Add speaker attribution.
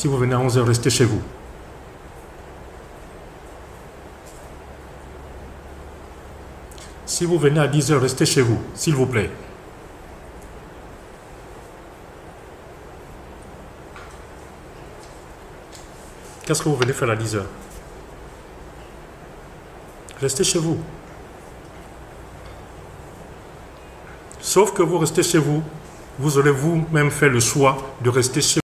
Speaker 1: Si vous venez à 11h, restez chez vous. Si vous venez à 10h, restez chez vous, s'il vous plaît. Qu'est-ce que vous venez faire à 10h Restez chez vous. Sauf que vous restez chez vous, vous aurez vous-même fait le choix de rester chez vous.